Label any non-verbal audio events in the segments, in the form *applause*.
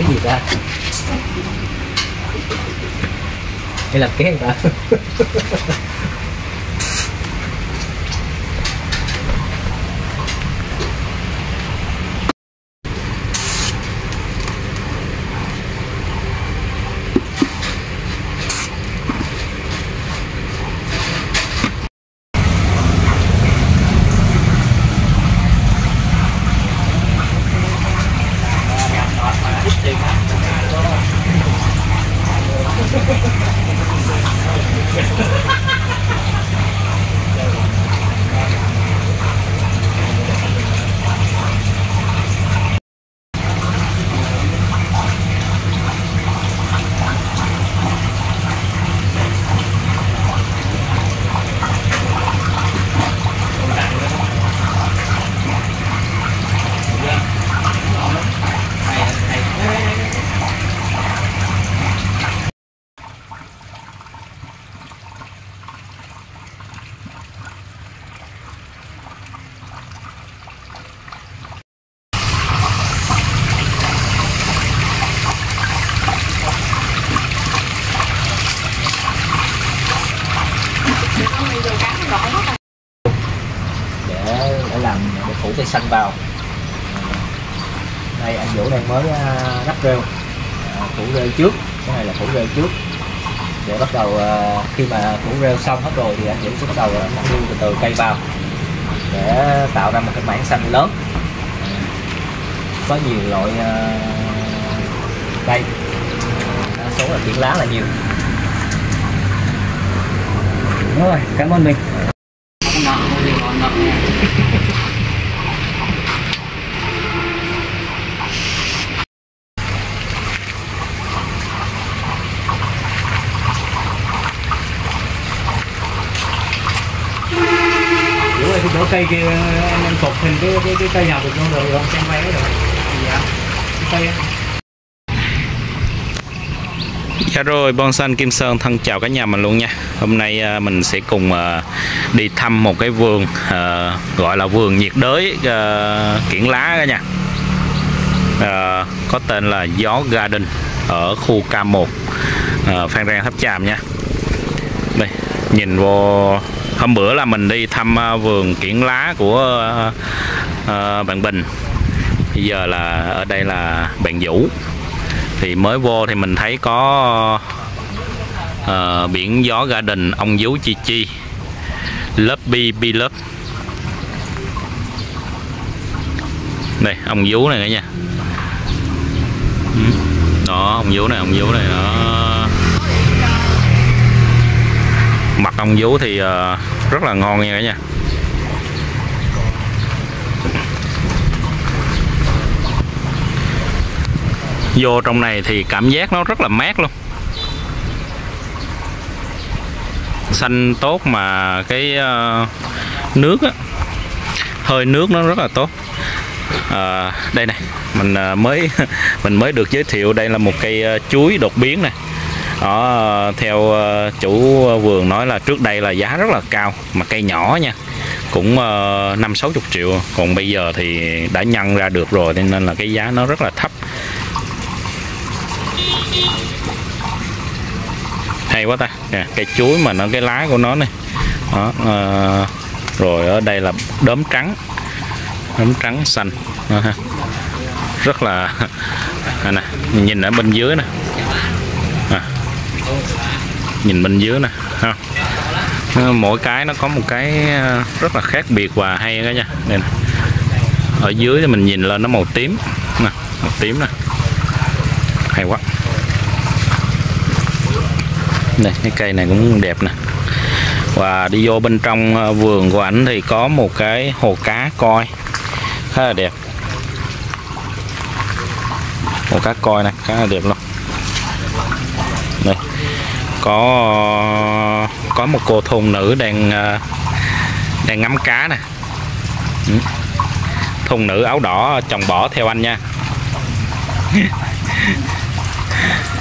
cái gì ta? Hay là ké ta? *laughs* để để làm để phủ cây xanh vào. Đây, anh Vũ đang mới à, đắp rêu. À, phủ rêu trước. Cái này là phủ rêu trước. Để bắt đầu à, khi mà phủ rêu xong hết rồi thì anh Vũ sẽ bắt đầu nâng từ từ cây vào. Để tạo ra một cái mảng xanh lớn. Có nhiều loại cây. Đa số là kiển lá là nhiều rồi cảm ơn mình cái chỗ cây kia, anh em cột thêm cái cái cái cây nào được không được không? Xem vay được. Dạ. Cái cây. Dạ rồi, Bonsan Kim Sơn thân chào cả nhà mình luôn nha. Hôm nay à, mình sẽ cùng à, đi thăm một cái vườn à, gọi là vườn nhiệt đới kiển lá cả nhà. Có tên là Gió Garden ở khu K1 Phan Rang Tháp Chàm nha. Đây, nhìn vô hôm bữa là mình đi thăm vườn kiển lá của bạn Bình. Bây giờ là ở đây là bạn Vũ thì mới vô thì mình thấy có uh, biển gió garden ông vú chi chi lớp bi bi lớp. Đây ông vú này cả nha đó ông vú này ông vú này đó. Mặt ông vú thì uh, rất là ngon nha cả nhà. Vô trong này thì cảm giác nó rất là mát luôn. Xanh tốt mà cái ờ, nước á hơi nước nó rất là tốt. À, đây này mình ờ, mới *laughs* mình mới được giới thiệu đây là một cây chuối đột biến này. Đó theo chủ vườn nói là trước đây là giá rất là cao mà cây nhỏ nha cũng năm sáu chục triệu. Còn bây giờ thì đã nhân ra được rồi nên là cái giá nó rất là thấp hay quá ta. Nè cây chuối mà nó cái lá của nó này. Đó, à, rồi ở đây là đốm trắng. Đốm trắng xanh. Đó ha. rất là *laughs* à, nè nhìn ở bên dưới nè. À. nhìn bên dưới nè ha. Ờ, mỗi cái nó có một cái ờ, rất là khác biệt và hay đó nha. Đây nè. ở dưới thì mình nhìn lên nó màu tím. Nè màu tím nè. Hay quá đây, cái cây này cũng đẹp nè. Và đi vô bên trong ờ, vườn của ảnh thì có một cái hồ cá coi, khá là đẹp. Hồ cá coi này khá là đẹp luôn. Đây, có có một cô thôn nữ đang ờ, đang ngắm cá nè. Thùng thôn nữ áo đỏ, chồng bỏ theo anh nha. *laughs*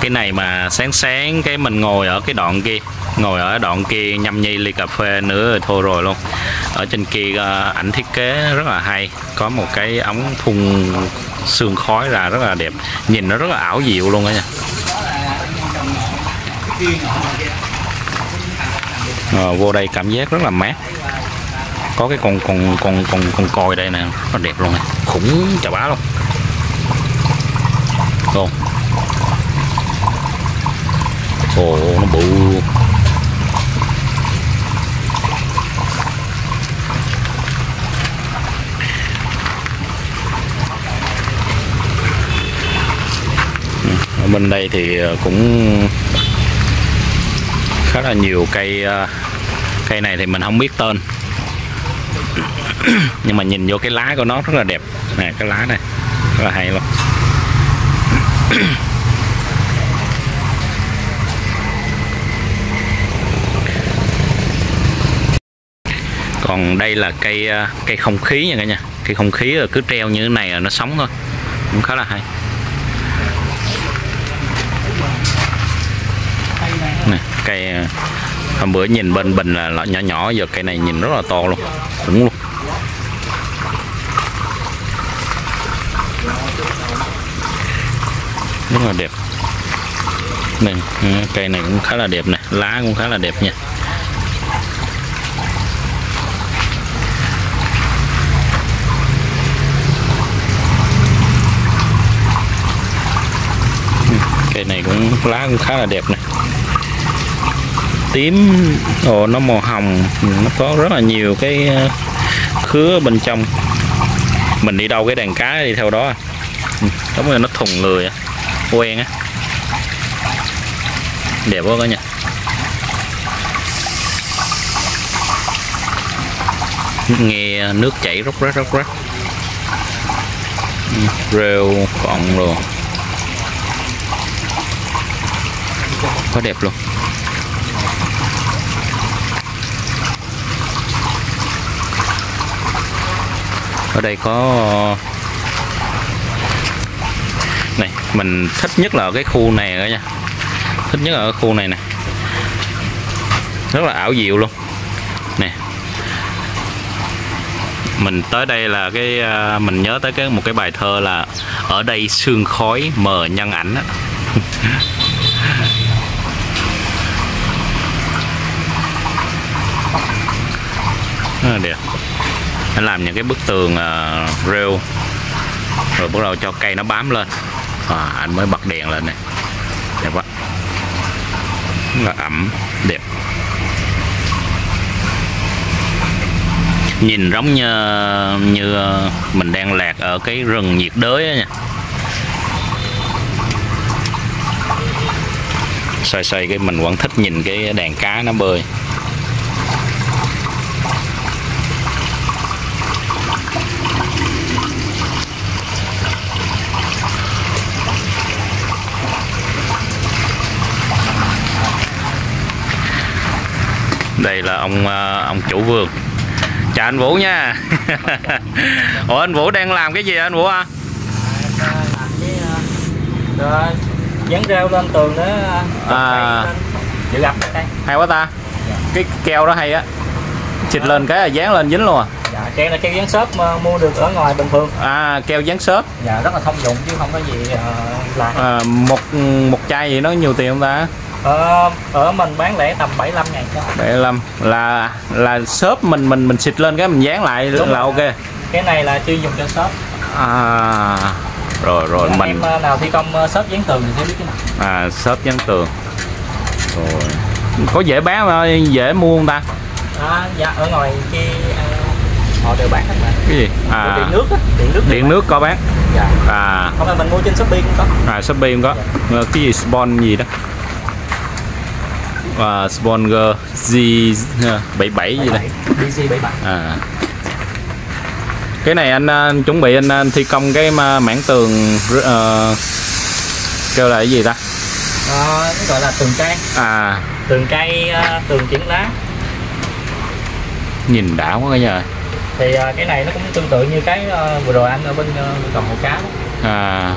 cái này mà sáng sáng cái mình ngồi ở cái đoạn kia ngồi ở đoạn kia nhâm nhi ly cà phê nữa rồi thôi rồi luôn. Ở trên kia ờ, ảnh thiết kế rất là hay có một cái ống phun sương khói ra rất là đẹp nhìn nó rất là ảo diệu luôn đó nha. À, vô đây cảm giác rất là mát. Có cái con con con con con coi đây nè rất đẹp luôn này khủng chà bá luôn. Luôn ồ nó bự luôn. Ở bên đây thì ờ, cũng khá là nhiều cây ờ, cây này thì mình không biết tên. *coughs* Nhưng mà nhìn vô cái lá của nó rất là đẹp. Nè, cái lá này, rất là hay luôn. *coughs* còn đây là cây ờ, cây không khí nha cả nhà. Cây không khí là cứ treo như thế này là nó sống thôi. Cũng khá là hay. Này cây ờ, hôm bữa nhìn bên bình là nhỏ nhỏ, giờ cây này nhìn rất là to luôn. Khủng luôn. Rất là đẹp. Này ờ, cây này cũng khá là đẹp này lá cũng khá là đẹp nha cây này cũng lá cũng khá là đẹp này tím, ồ, nó màu hồng. Nó có rất là nhiều cái ờ, khứa bên trong. Mình đi đâu cái đàn cá đi theo đó à. ừ, giống như nó thùng người quen á. Đẹp quá cả nhà. Nghe nước chảy róc rách róc rách. Ừ, rêu còn rồi quá đẹp luôn. Ở đây có, này, mình thích nhất là ở cái khu này đó nha. Thích nhất ở khu này nè. Rất là ảo diệu luôn. Nè. Mình tới đây là cái à, mình nhớ tới cái một cái bài thơ là ở đây sương khói mờ nhân ảnh *laughs* rất là đẹp nó làm những cái bức tường uh, rêu. Rồi bắt đầu cho cây nó bám lên. À, anh mới bật đèn lên này đẹp quá. Rất là ẩm đẹp. Nhìn giống như như ờ, mình đang lạc ở cái rừng nhiệt đới nha. Xoay xoay cái mình vẫn thích nhìn cái đàn cá nó bơi. Đây là ông ờ, ông chủ vườn. Chào anh Vũ nha. *laughs* Ủa anh Vũ đang làm cái gì anh Vũ à? Rồi, dán rêu lên tường đó À. giữ ẩm đây hay quá ta. Cái keo đó hay á. Xịt lên cái là dán lên dính luôn à? Dạ keo là keo dán xốp mà mua được ở ngoài bình thường à keo dán xốp. Dạ rất là thông dụng chứ không có gì ờ, lạ à, một một chai gì nó nhiều tiền không ta ờ, ở mình bán lẻ tầm 75 ngàn cho. 75 là là xốp mình mình mình xịt lên cái mình dán lại Đúng là rồi. ok. Cái này là chuyên dùng cho shop. À rồi rồi anh mình em ờ, nào thi công ờ, shop dán tường thì sẽ biết cái này à xốp dán tường. Rồi. Có dễ bán mà dễ mua không ta? À, dạ ở ngoài kia ờ, họ đều bán hết mà. Cái gì? À. điện nước á điện nước điện nước có bán. Dạ. À. Không phải mình mua trên shopee cũng có. À shopee cũng có. Ờ, cái gì spawn gì đó à, Sponger G ờ, 77 gì đây? DC 77 à. Cái này anh, anh chuẩn bị anh, anh thi công cái mảng tường ờ, kêu là cái gì ta? Nó gọi là tường trang à. Tường cây ờ, tường kiển lá. Nhìn đã quá cả nhà thì ờ, cái này nó cũng tương tự như cái ờ, vừa rồi anh ở bên ờ, cầm hồ cá đó. à.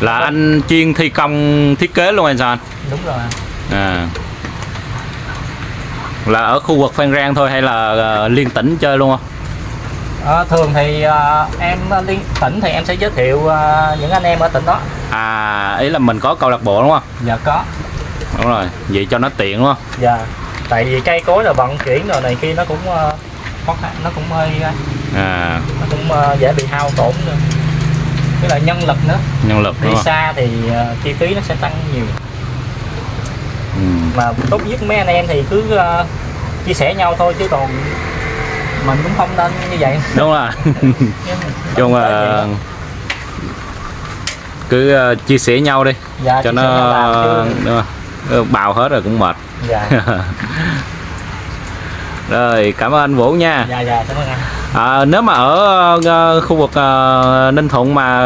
Là anh chuyên thi công thiết kế luôn hay sao anh? Đúng rồi à. Là ở khu vực Phan Rang thôi hay là ờ, liên tỉnh chơi luôn không? Ờ, thường thì ờ, em liên tỉnh thì em sẽ giới thiệu ờ, những anh em ở tỉnh đó. À ý là mình có câu lạc bộ đúng không? Dạ có. Đúng rồi vậy cho nó tiện đúng không? Dạ tại vì cây cối là vận chuyển rồi này kia nó cũng khó khăn nó cũng hơi à. nó cũng ờ, dễ bị hao tổn nữa. Với lại nhân lực nữa. Nhân lực đi đúng không? xa thì ờ, chi phí nó sẽ tăng nhiều ừ. mà tốt nhất mấy anh em thì cứ ờ, chia sẻ nhau thôi chứ còn mình cũng không nên như vậy. Đúng rồi. *laughs* Chung là cứ ờ, chia sẻ nhau đi. Dạ, cho nó làm chứ. Ờ, bào hết rồi cũng mệt. Dạ. *laughs* Rồi cảm ơn anh Vũ nha. Dạ dạ cảm ơn anh. À, nếu mà ở ờ, khu vực ờ, Ninh Thuận mà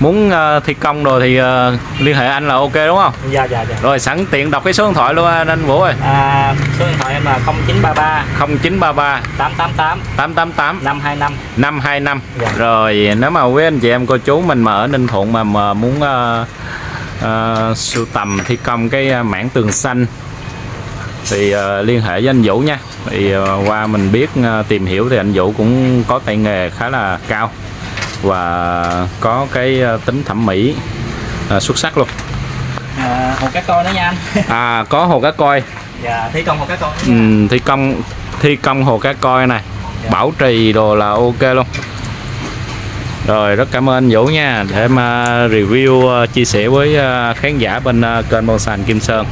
muốn ờ, thi công rồi thì ờ, liên hệ anh là ok đúng không? Dạ dạ dạ. Rồi sẵn tiện đọc cái số điện thoại luôn anh, anh Vũ ơi. À, số điện thoại em là 0933 0933 888 888 525 525 Dạ. rồi nếu mà quý anh chị em cô chú mình mà ở Ninh Thuận mà, mà muốn uh, uh, sưu tầm thi công cái mảng tường xanh thì ờ, liên hệ với anh Vũ nha. Thì ờ, qua mình biết ờ, tìm hiểu thì anh Vũ cũng có tay nghề khá là cao và có cái ờ, tính thẩm mỹ ờ, xuất sắc luôn. À, hồ cá coi nữa nha anh. À có hồ cá coi. Dạ thi công hồ cá coi ừ, thi công thi công hồ cá coi này. Dạ. bảo trì đồ là ok luôn. Rồi rất cảm ơn Vũ nha để mà review ờ, chia sẻ với khán giả bên kênh bonsai Kim Sơn.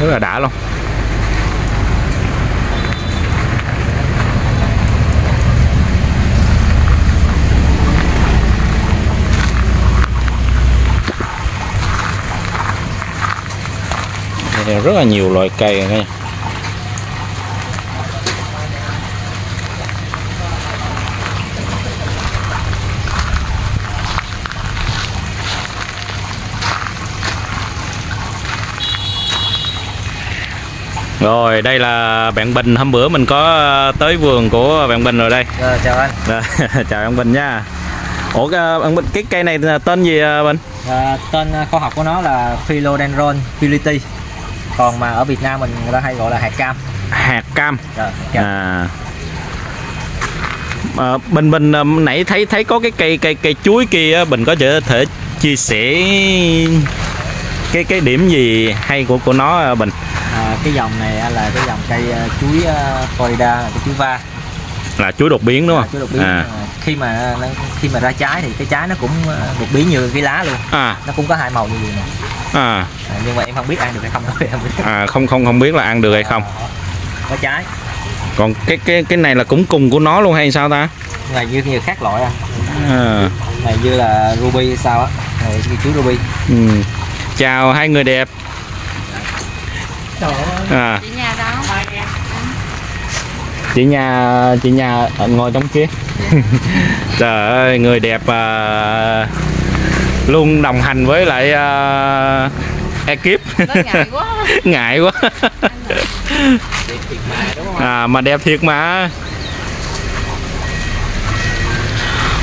Rất là đã luôn Đây rất là nhiều loại cây rồi nha Rồi đây là bạn Bình hôm bữa mình có ờ, tới vườn của bạn Bình rồi đây. Ờ, chào anh Rồi, *laughs* chào bạn Bình nha. Ủa cái- bạn Bình cái cây này tên gì ờ, Bình? à, tên khoa học của nó là Philodendron fility còn mà ở Việt Nam mình người ta hay gọi là hạt cam Hạt cam. Dạ, cam. À. Ờ, Bình Bình ờ, nãy thấy thấy có cái cây cây cây chuối kia Bình có thể chia sẻ cái cái điểm gì hay của của nó ờ, Bình À, cái dòng này là cái dòng cây à, chuối à, Florida là cái chuối va là chuối đột biến đúng À, không? chuối đột biến À. À, khi mà khi mà ra trái thì cái trái nó cũng à, đột biến như cái lá luôn À, nó cũng có hai màu như vậy nè à, à, nhưng mà em không biết ăn được hay không thôi em biết à không không không biết là ăn được hay không. có trái Còn cái cái cái này là cũng cùng của nó luôn hay sao ta? này như như khác loại à. À. này như là ruby hay sao á này chuối ruby Ừ. Chào hai người đẹp. À, Chị nhà đó chị nhà chị nhà ngồi trong kia. *laughs* Trời ơi, người đẹp à, luôn đồng hành với lại à, ekip. Ngại quá *laughs* Ngại quá. À mà đẹp thiệt mà.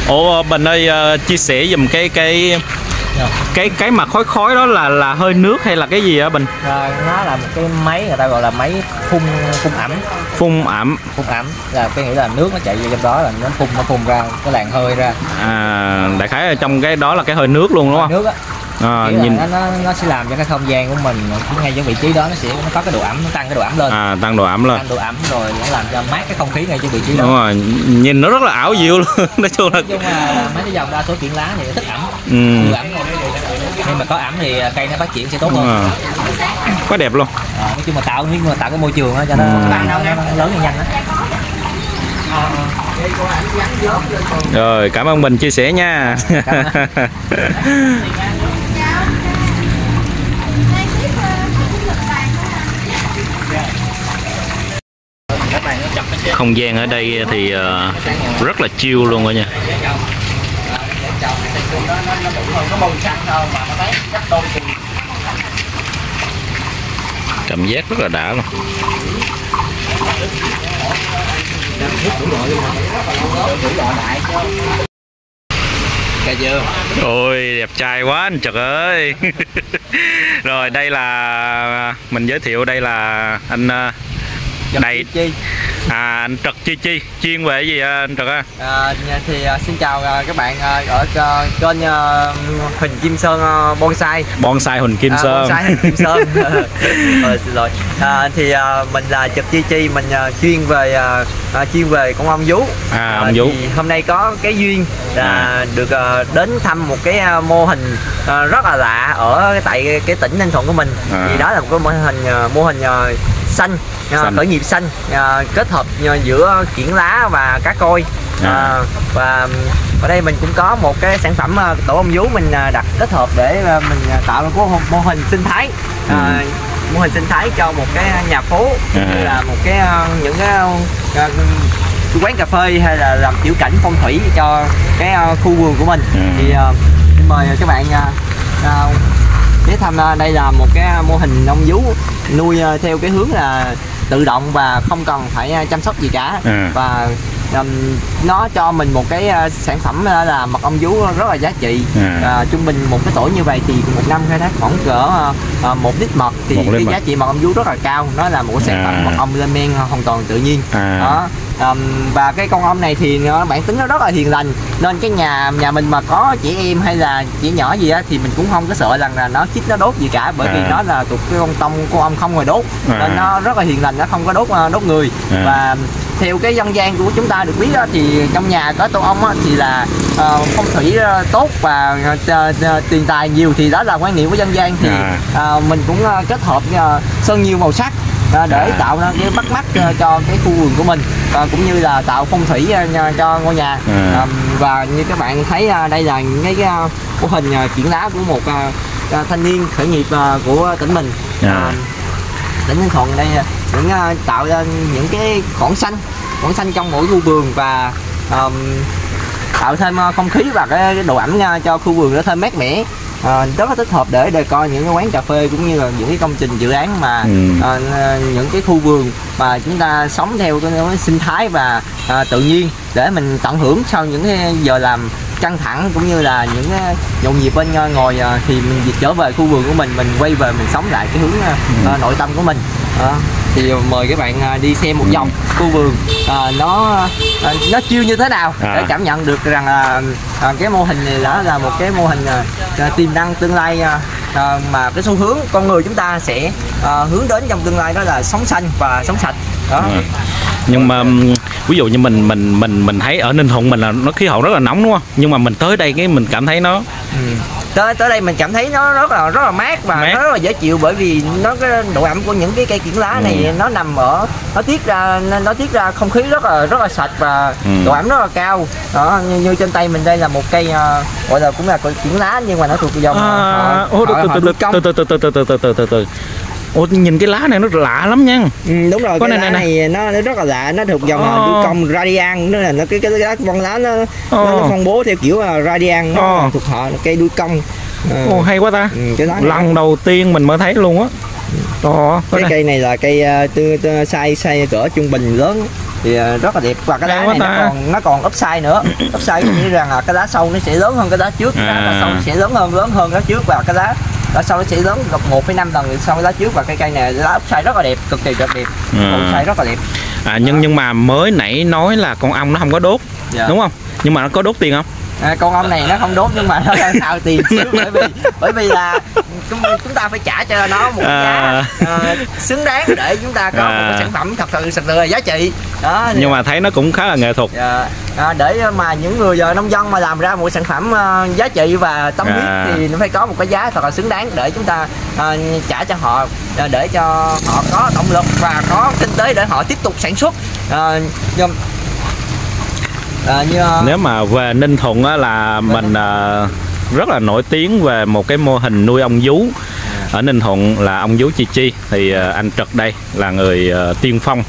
Ủa Bình ơi à, chia sẻ giùm cái cái cái cái mà khói khói đó là là hơi nước hay là cái gì á Bình? à, nó là một cái máy người ta gọi là máy phun phun ẩm. Phun ẩm. Phun ẩm. Là cái nghĩa là nước nó chạy vô trong đó là nó phun nó phun ra cái làn hơi ra. À đại khái là trong cái đó là cái hơi nước luôn đúng không? nước á À, nhìn nó, nó nó sẽ làm cho cái không gian của mình ngay trong vị trí đó nó sẽ nó có cái độ ẩm nó tăng cái độ ẩm lên à tăng độ ẩm lên. tăng độ ẩm rồi nó làm cho mát cái không khí ngay trên vị trí Đúng đó rồi, nhìn nó rất là ảo diệu luôn. *laughs* Nói chung là nói chung là mấy cái dòng đa số kiện lá thì thích ẩm ừ. ẩm nhưng mà có ẩm thì cây nó phát triển sẽ tốt đúng hơn rồi. Quá đẹp luôn. à, nói chung là tạo nói chung là tạo cái môi trường đó cho nó, Ừ. nó, nó lớn nhanh nhanh đó Rồi, cảm ơn Bình chia sẻ nha. *laughs* Không gian ở đây thì ờ, rất là chill luôn rồi nha. Cảm giác rất là đã luôn. chưa ôi đẹp trai quá anh Trực ơi *laughs* rồi đây là mình giới thiệu đây là anh ờ, Đây. chi à anh Trực Chi Chi chuyên về cái gì anh Trực á À, thì à, xin chào à, các bạn à, ở à, kênh à, Huỳnh Kim Sơn à, Bonsai. Bonsai Huỳnh Kim à, Sơn. Bonsai Huỳnh Kim Sơn. *laughs* *laughs* Ờ, xin lỗi. À, thì à, mình là Trực Chi Chi mình à, chuyên về à, à, chuyên về con ong vú à ông Vũ. thì hôm nay có cái duyên là À. được à, đến thăm một cái à, mô hình à, rất là lạ ở tại cái tỉnh Ninh Thuận của mình. À. thì đó là một cái mô hình à, mô hình à, xanh, à, Xanh. khởi nghiệp xanh à, kết hợp à, giữa kiển lá và cá coi À. à, và ở đây mình cũng có một cái sản phẩm à, tổ ong vú mình à, đặt kết hợp để à, mình à, tạo ra một mô hình sinh thái à, mô hình sinh thái cho một cái nhà phố cũng như Ừ. À. là một cái à, những cái à, quán cà phê hay là làm tiểu cảnh phong thủy cho cái à, khu vườn của mình Ừ. thì à, xin mời các bạn à, à, ghé thăm à, đây là một cái mô hình ong vú nuôi à, theo cái hướng là tự động và không cần phải à, chăm sóc gì cả Ừ. và ừm, nó cho mình một cái à, sản phẩm à, là mật ong vú rất là giá trị Ừ. à, trung bình một cái tổ như vậy thì một năm khai thác khoảng cỡ à, à, một lít mật thì Một lít cái mật. giá trị mật ong vú rất là cao nó là một cái sản phẩm À. mật ong lên men hoàn toàn tự nhiên À. đó Ừm, và cái con ong này thì nó bản tính nó rất là hiền lành nên cái nhà nhà mình mà có trẻ em hay là trẻ nhỏ gì á thì mình cũng không có sợ rằng là nó chích nó đốt gì cả bởi vì À. nó là thuộc cái con tông con ong không ngồi đốt À. nên nó rất là hiền lành nó không có đốt ờ, đốt người À. và theo cái dân gian của chúng ta được biết đó, thì trong nhà có tổ ong thì là ờ, phong thủy ờ, tốt và ờ, tiền tài nhiều thì đó là quan niệm của dân gian thì À. ờ, mình cũng ờ, kết hợp ờ, sơn nhiều màu sắc để À. tạo ra cái bắt mắt ờ, cho cái khu vườn của mình và cũng như là tạo phong thủy ờ, cho ngôi nhà À. Và như các bạn thấy ờ, đây là những cái mô hình triển lá của một thanh niên khởi nghiệp của tỉnh mình À. Tỉnh Ninh Thuận đây những ờ, tạo ra những cái khoảng xanh khoảng xanh trong mỗi khu vườn và ờm, tạo thêm không khí và cái độ ẩm cho khu vườn nó thêm mát mẻ Ờ, rất là thích hợp để đề coi những cái quán cà phê cũng như là những cái công trình dự án mà Ừ. ờ, những cái khu vườn mà chúng ta sống theo cái sinh thái và ờ, tự nhiên để mình tận hưởng sau những cái giờ làm căng thẳng cũng như là những nhộn nhịp bên ngoài ờ, thì mình trở về khu vườn của mình mình quay về mình sống lại cái hướng ờ, ờ, nội tâm của mình Đó. Thì mời các bạn ờ, đi xem một vòng khu vườn Ờ, nó ờ, nó chiêu như thế nào À. để cảm nhận được rằng là cái mô hình này đó là một cái mô hình tiềm năng tương lai ờ, mà cái xu hướng con người chúng ta sẽ ờ, hướng đến trong tương lai đó là sống xanh và sống sạch đó Ừ. nhưng mà ví dụ như mình mình mình mình thấy ở Ninh Thuận mình là nó khí hậu rất là nóng đúng không nhưng mà mình tới đây cái mình cảm thấy nó Ừ. tới tới đây mình cảm thấy nó rất là rất là mát và Mát. nó rất là dễ chịu bởi vì nó cái độ ẩm của những cái cây kiển lá này Ừ. nó nằm ở nó tiết ra nó tiết ra không khí rất là rất là sạch và Ừ. độ ẩm rất là cao đó như, như trên tay mình đây là một cây ờ, gọi là cũng là cây kiển lá nhưng mà nó thuộc dòng à, họ, ô, họ, từ họ từ từ từ từ từ từ từ từ từ từ Ủa nhìn cái lá này nó lạ lắm nha. Ừ, đúng rồi Con cái này lá này này, nó, nó rất là lạ nó thuộc dòng uh, đuôi công radian nó là nó cái cái lá con lá nó, nó, Ồ. nó phân bố theo kiểu uh, radian nó là thuộc họ cây đuôi công. Ờ, Ồ, hay quá ta. Ừ, cái lá lần đầu tiên mình mới thấy luôn á. Ơi, cái này. cây này là cây uh, tư, tư, size size cỡ trung bình lớn. Thì rất là đẹp. Và cái lá này nó còn nó còn upside nữa. Upside có nghĩa rằng là cái lá sau nó sẽ lớn hơn cái lá trước cái lá À. sau nó sẽ lớn hơn lớn hơn lá trước. Và cái lá lá sau nó sẽ lớn gấp 1,5 lần so với lá trước và cây cây này lá upside rất là đẹp cực kỳ rất đẹp Ừ. upside rất là đẹp. À, nhưng nhưng mà mới nãy nói là con ong nó không có đốt Dạ. đúng không? Nhưng mà nó có đốt tiền không À, con ong này nó không đốt nhưng mà nó đang *laughs* hao tiền xíu bởi vì bởi vì là chúng, chúng ta phải trả cho nó một cái giá à, xứng đáng để chúng ta có một À. cái sản phẩm thật sự thật sự là giá trị. Đó nhưng mà thấy nó cũng khá là nghệ thuật. Dạ, à, để mà những người ờ, nông dân mà làm ra một sản phẩm ờ, giá trị và tâm huyết À. thì nó phải có một cái giá thật là xứng đáng để chúng ta ờ, trả cho họ để cho họ có động lực và có kinh tế để họ tiếp tục sản xuất. Ờ, à, như à, nếu mà về Ninh Thuận á, là mình à, rất là nổi tiếng về một cái mô hình nuôi ong vú. Ở Ninh Thuận là ong vú chi chi. Thì à, anh Trực đây là người à, tiên phong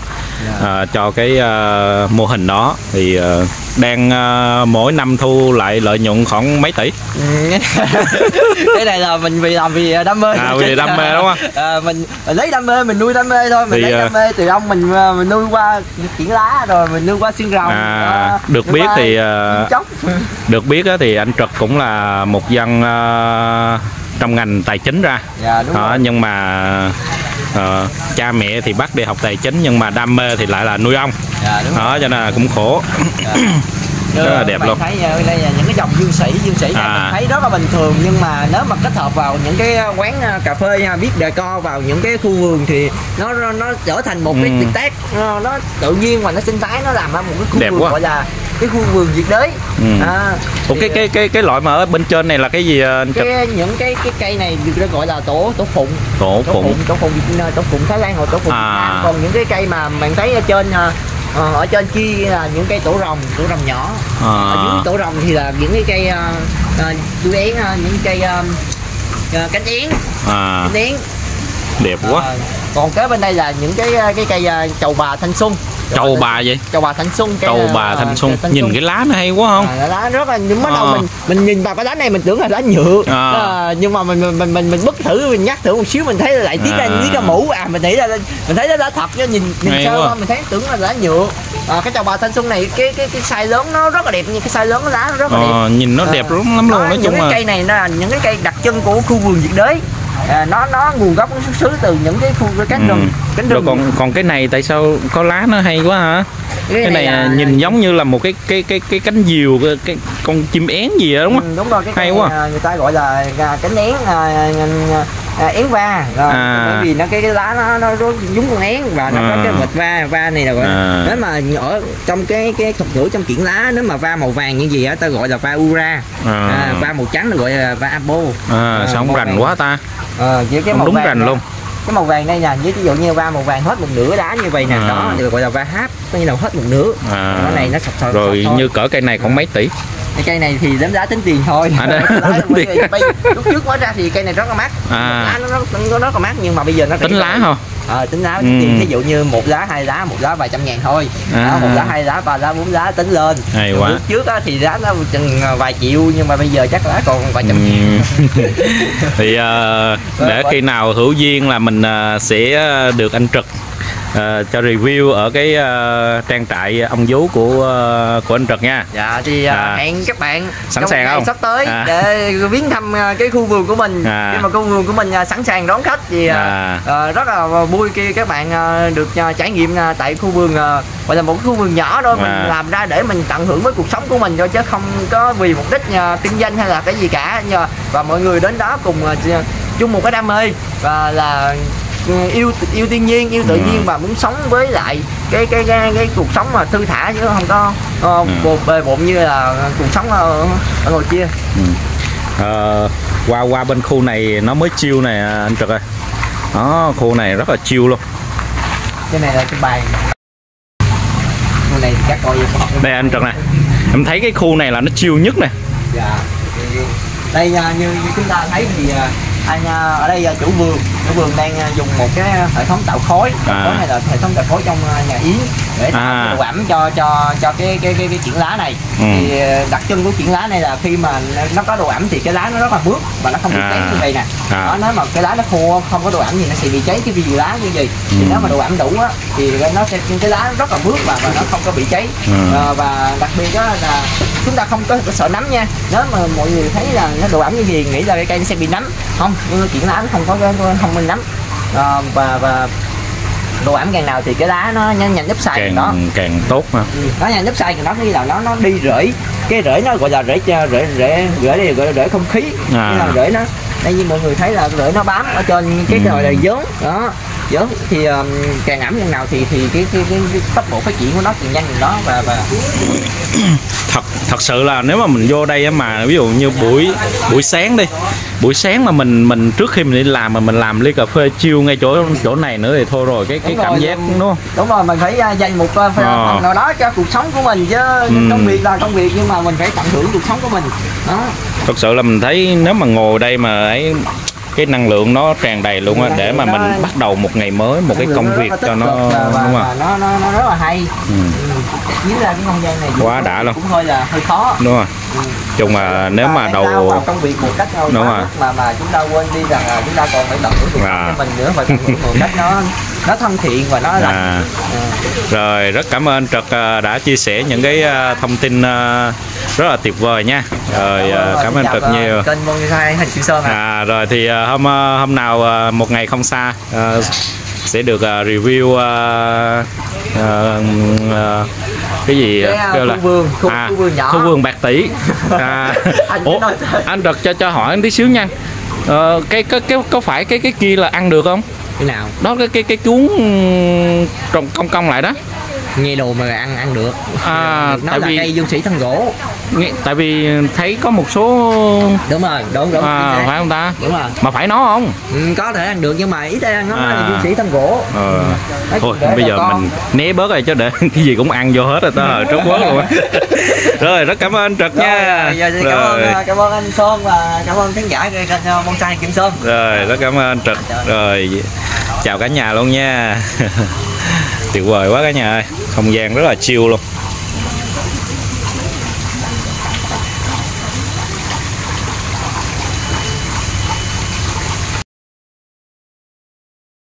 ờ, cho cái ờ, mô hình đó. Thì ờ, đang ờ, mỗi năm thu lại lợi nhuận khoảng mấy tỷ? Ừ, *laughs* cái này là mình vì làm vì đam mê. À, vì đam mê đúng không? *laughs* à, mình, mình lấy đam mê mình nuôi đam mê thôi. Mình Thì, lấy à, đam mê từ ông mình à, mình nuôi qua kiển lá rồi mình nuôi qua xương rồng. À, à, được biết thì *laughs* được biết thì anh Trực cũng là một dân ờ, trong ngành tài chính ra. Dạ đúng đó, rồi. nhưng mà ờ, cha mẹ thì bắt đi học tài chính nhưng mà đam mê thì lại là nuôi ong dạ đúng rồi. đó cho nên là cũng khổ. Dạ. *clears throat* Rất là đẹp luôn. thấy ờ, đây là những cái dòng dương sĩ dương sĩ này À. mình thấy rất là bình thường nhưng mà nếu mà kết hợp vào những cái quán ờ, cà phê nha, biết đề co vào những cái khu vườn thì nó nó nó trở thành một cái Ừ. tuyệt tác nó, nó tự nhiên và nó sinh thái nó làm ra một cái khu Đẹp vườn quá. gọi là cái khu vườn nhiệt đới Ừ. à, Ủa, thì, cái cái cái cái loại mà ở bên trên này là cái gì ờ, anh cái những cái cái cây này được gọi là tổ tổ phụng tổ tổ phụng phụng tổ phụng tổ phụng Thái Lan hoặc tổ phụng À. Việt Nam còn những cái cây mà bạn thấy ở trên ờ, ờ, ở trên kia là những cây tổ rồng tổ rồng nhỏ. Ở dưới à, tổ rồng thì là những cái cây uh, đuôi én ờ, những cây ờ, ờ, cánh én. À, cánh én. Đẹp quá. Ờ, còn kế bên đây là những cái ờ, cái cây ờ, trầu bà thanh xuân trầu bà vậy? Trầu bà thanh xuân trầu bà thanh xuân nhìn cái lá nó hay quá không? À, lá rất là nhưng bắt đầu Ờ. mình mình nhìn vào cái lá này mình tưởng là lá nhựa. À. Ờ, nhưng mà mình mình mình mình, mình bứt thử mình nhắc thử một xíu mình thấy lại tiết ra À. tiết ra mũ. À mình nghĩ là mình thấy nó lá thật chứ nhìn nhìn Hay sơ mình thấy tưởng là lá nhựa. À, cái trầu bà thanh xuân này cái cái cái size lớn nó rất là đẹp nhưng cái size lớn nó lá nó rất là đẹp. ờ, nhìn nó đẹp lắm lắm luôn nó- nói những chung cái là cây này nó là những cái cây đặc trưng của khu vườn nhiệt đới à, nó nó nguồn gốc nó xuất xứ từ những cái khu cánh Ừ. rừng cánh rồi rừng còn còn cái này tại sao có lá nó hay quá hả cái này là- nhìn giống như là một cái cái cái cái cánh diều cái, cái con chim én gì đó đúng Ừ, không đúng rồi cái Hay cây quá. này, à, người ta gọi là à, cánh én à, à, à, én va rồi À. bởi vì nó cái, cái lá nó nó rất giống con én và nó À. có cái vệt va va này là gọi À. nếu mà ở trong cái cái thuật ngữ trong kiển lá nếu mà va màu vàng như gì á ta gọi là va ura. À, à, va màu trắng là gọi là va abo. À, à, sao không rành quá ta? Ờ, với cái Không màu đúng rành luôn. cái màu vàng đây nè với ví dụ như va màu vàng hết một nửa lá như vậy nè À. đó thì gọi là va háp có như là hết một nửa. À, cái này nó sọc sọc rồi sọc. như cỡ cây này khoảng mấy tỷ cái cây này thì đánh giá tính tiền thôi. À, Lá- tính *laughs* tiền. bây- lúc trước mới ra thì cây này rất là mắc À. lá nó, nó, nó rất là mắc nhưng mà bây giờ nó tính lá hả? Ờ tính lá. Ừ. tính tiền ví dụ như một lá hai lá một lá vài trăm ngàn thôi. À. đó, một lá hai lá ba lá bốn lá tính lên. Hay Lúc quá. trước á, thì giá nó chừng vài triệu nhưng mà bây giờ chắc lá còn vài trăm Ừ. ngàn. *laughs* Thì ờ, để khi nào hữu duyên là mình ờ, sẽ ờ, được anh trực ờ, cho review ở cái ờ, trang trại ông vú của ờ, của anh trực nha dạ thì à, À. hẹn các bạn Sẵn trong sàng ngày không? sắp tới À. để viếng thăm à, cái khu vườn của mình À. khi mà khu vườn của mình à, sẵn sàng đón khách thì à, À. à, rất là vui khi các bạn à, được à, trải nghiệm à, tại khu vườn gọi là một khu vườn nhỏ thôi mình À. làm ra để mình tận hưởng với cuộc sống của mình thôi chứ không có vì mục đích à, kinh doanh hay là cái gì cả Nhờ- và mọi người đến đó cùng à, chung một cái đam mê và là yêu yêu thiên nhiên yêu tự Ừ. nhiên và muốn sống với lại cái cái cái, cái cuộc sống mà thư thả chứ không có Ừ. uh, bột bề bộn như là cuộc sống ở, ở ngoài kia. Ờ, qua qua bên khu này nó mới chiêu nè anh trực ơi. Đó khu này rất là chiêu luôn. Cái này là cái bàn cái này các coi đây anh trực nè em thấy cái khu này là nó chiêu nhất nè dạ đây à, như, như chúng ta thấy thì à, anh à, ở đây à, chủ vườn chủ vườn đang à, dùng một cái hệ thống tạo khói À. khói này là hệ thống tạo khói trong à, nhà yến để tạo À. độ ẩm cho cho cho cái cái cái, cái kiển lá này Ừ. thì à, đặc trưng của kiển lá này là khi mà nó có độ ẩm thì cái lá nó rất là mướt và nó không bị À. cháy như vậy nè À. đó, nếu mà cái lá nó khô không có độ ẩm thì nó sẽ bị cháy cái vì lá như vậy thì Ừ. nếu mà độ ẩm đủ á thì nó sẽ cái lá rất là mướt và, và nó không có bị cháy Ừ. Ờ, và đặc biệt đó là chúng ta không có, có sợ nấm nha nếu mà mọi người thấy là nó độ ẩm như gì nghĩ là cái cây nó sẽ bị nấm không kiện lá nó không có không bị nấm Ờ, và và độ ẩm càng nào thì cái lá nó nhanh nhanh nhấp xay càng đó. càng tốt mà Ừ, nó nhanh nhấp xay thì nó nghĩ là nó nó đi rễ. Cái rễ nó gọi là rễ rễ rễ rễ đây gọi là rễ không khí. À. Là rễ nó đây như mọi người thấy là rễ nó bám ở trên cái Ừ. gọi là vốn. Đó vốn thì um, càng ẩm càng nào thì thì cái cái, cái, cái tốc độ phát triển của nó càng nhanh đó và và *coughs* thật thật sự là nếu mà mình vô đây á mà ví dụ như buổi buổi sáng đi buổi sáng mà mình mình trước khi mình đi làm mà mình làm ly cà phê chiêu ngay chỗ chỗ này nữa thì thôi rồi cái cái Đúng cảm rồi, giác đúng- không đúng rồi mình phải à, dành một uh, phần Ờ. nào đó cho cuộc sống của mình chứ Ừ. công việc là công việc nhưng mà mình phải tận hưởng cuộc sống của mình đó thật sự là mình thấy nếu mà ngồi đây mà ấy cái năng lượng nó tràn đầy luôn á để mà mình bắt đầu một ngày mới một cái công việc là cho nó đúng không nó, nó, nó rất là hay ừ. chiếu ra cái không gian này Quá đã luôn. cũng hơi là hơi khó đúng rồi Ừ. chung là nếu mà đầu công việc một cách đâu Đúng quá rồi. mà mà chúng ta quên đi rằng là chúng ta còn phải tận hưởng cuộc sống của mình nữa và tận hưởng một cách nó *laughs* nó thân thiện và nó lành. À, À. rồi rất cảm ơn Trật à, đã chia sẻ những cái à, thông tin à, rất là tuyệt vời nha. Rồi à, cảm ơn Xin Trật chào, ờ, nhiều. kênh Bonsai Hình Kim Sơn ạ. À, rồi thì à, hôm à, hôm nào à, một ngày không xa à, sẽ được à, review à, à, à, cái gì Cái, à, kêu là khu vườn, khu- khu vườn nhỏ. khu vườn bạc tỷ. *laughs* À, Anh ủa, anh đợt cho cho hỏi anh tí xíu nha. Ờ, cái cái cái có phải cái cái kia là ăn được không cái nào? Đó cái cái cái cuốn ừ, trồng cong cong lại đó nghe đồ mà ăn ăn được À, nó tại là vì- cây dương sĩ thân gỗ Nghe- tại vì thấy có một số đúng rồi đúng đúng à, phải không ta đúng rồi mà phải nó không ừ, có thể ăn được nhưng mà ít ăn nó À. là dương sĩ thân gỗ Ờ. Nói Thôi chuyện để bây cho giờ con. mình né bớt rồi chứ để *laughs* cái gì cũng ăn vô hết rồi tao trớt bớt luôn. *laughs* Rồi rất cảm ơn Trật nha. rồi, thì cảm ơn Rồi. cảm ơn anh Sơn và cảm ơn khán giả kênh ờ, Bonsai Kim Sơn Rồi rất cảm ơn Trật. Rồi chào cả nhà luôn nha. *laughs* Tuyệt vời quá cả nhà ơi. Không gian rất là chill luôn.